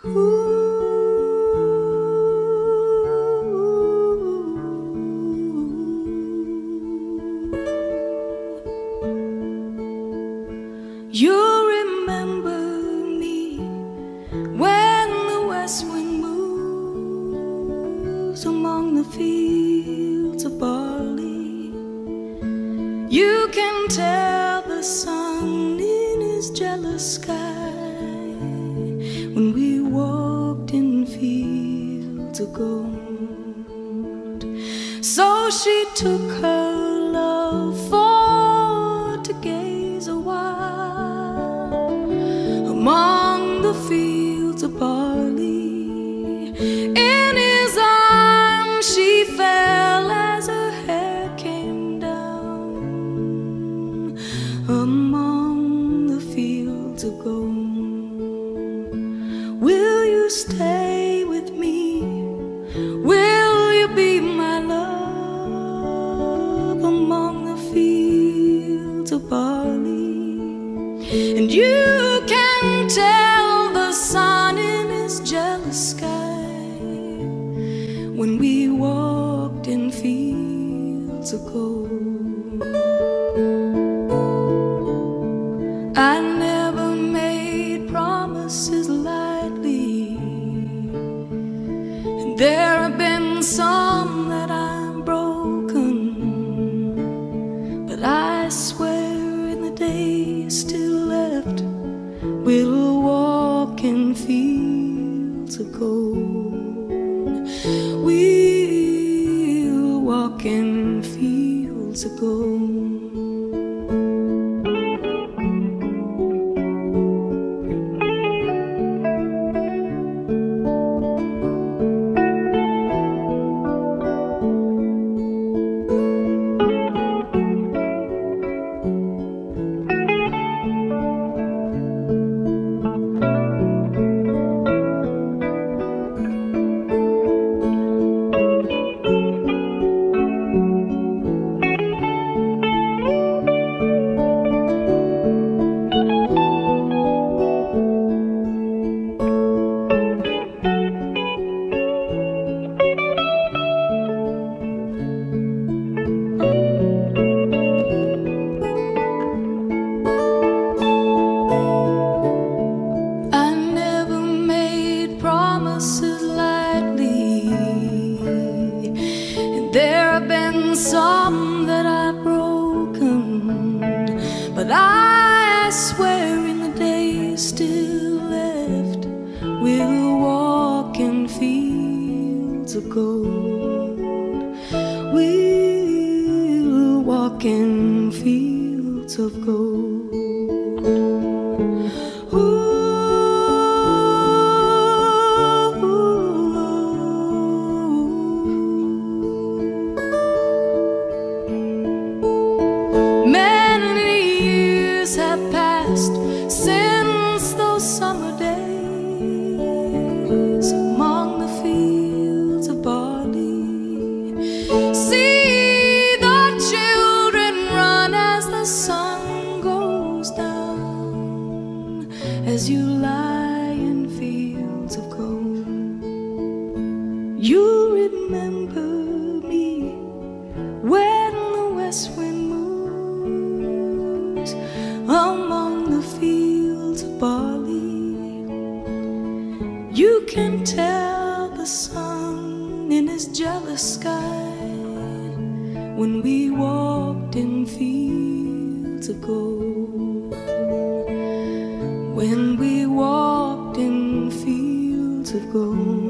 You remember me when the west wind moves among the fields of barley. You can tell the sun in his jealous sky when we walked in fields of gold. So she took her love for to gaze a while among the fields of barley. In his arms she fell as her hair came down among the fields of gold. Stay with me? Will you be my love among the fields of barley? And you can tell the sun in his jealous sky when we walked in fields of gold. I never made promises lightly, there have been some that I've broken. But I swear in the days still left, we'll walk in fields of gold. We'll walk in fields of gold. There have been some that I've broken. But I swear in the days still left, we'll walk in fields of gold. We'll walk in fields of gold. Years have passed since those summer days among the fields of barley. See the children run as the sun goes down, as you lie in fields of gold. You remember can tell the sun in his jealous sky when we walked in fields of gold. When we walked in fields of gold.